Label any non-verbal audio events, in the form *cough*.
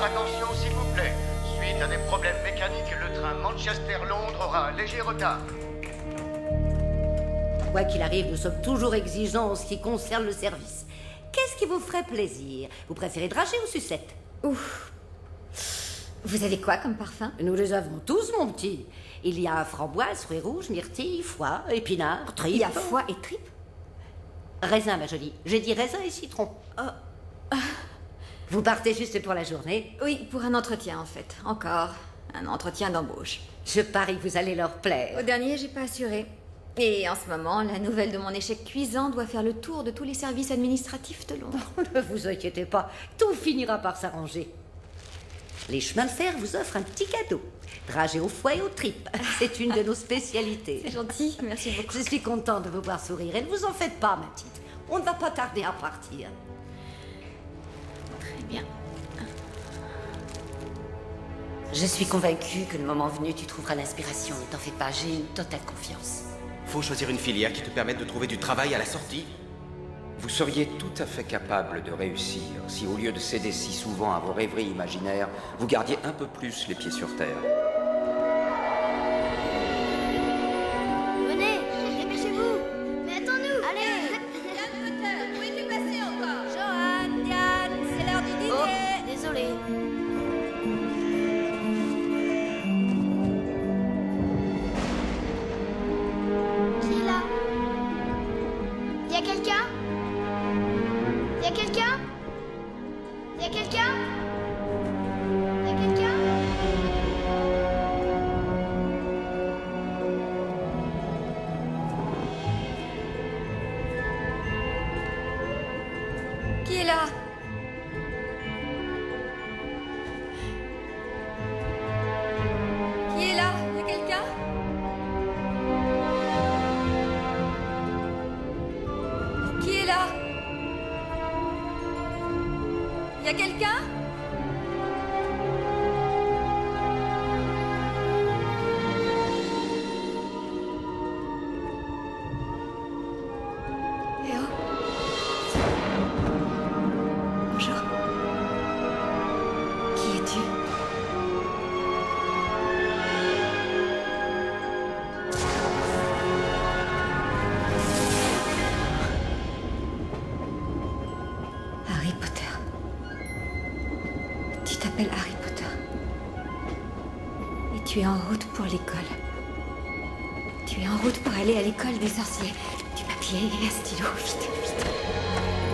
Votre attention, s'il vous plaît. Suite à des problèmes mécaniques, le train Manchester-Londres aura un léger retard. Quoi qu'il arrive, nous sommes toujours exigeants en ce qui concerne le service. Qu'est-ce qui vous ferait plaisir? Vous préférez dragée ou sucette? Ouf. Vous avez quoi comme parfum? Nous les avons tous, mon petit. Il y a framboise, fruits rouges, myrtille, foie, épinards, tripe. Il y a foie et tripes? Raisin, ma jolie. J'ai dit raisin et citron. Vous partez juste pour la journée Oui, pour un entretien en fait. Encore. Un entretien d'embauche. Je parie que vous allez leur plaire. Au dernier, j'ai pas assuré. Et en ce moment, la nouvelle de mon échec cuisant doit faire le tour de tous les services administratifs de Londres. *laughs* Ne vous inquiétez pas, tout finira par s'arranger. Les chemins de fer vous offrent un petit cadeau. Dragée au foie et aux tripes. *laughs* C'est une de nos spécialités. C'est gentil, merci beaucoup. Je suis contente de vous voir sourire. Et ne vous en faites pas, ma petite. On ne va pas tarder à partir. Je suis convaincue que le moment venu, tu trouveras l'inspiration. Ne t'en fais pas, j'ai une totale confiance. Faut choisir une filière qui te permette de trouver du travail à la sortie. Vous seriez tout à fait capable de réussir si, au lieu de céder si souvent à vos rêveries imaginaires, vous gardiez un peu plus les pieds sur terre. Y a quelqu'un? Y a quelqu'un? Y a quelqu'un? Qui est là? Y a quelqu'un? Harry Potter. Et tu es en route pour l'école. Tu es en route pour aller à l'école des sorciers. Du papier et un stylo, vite, vite.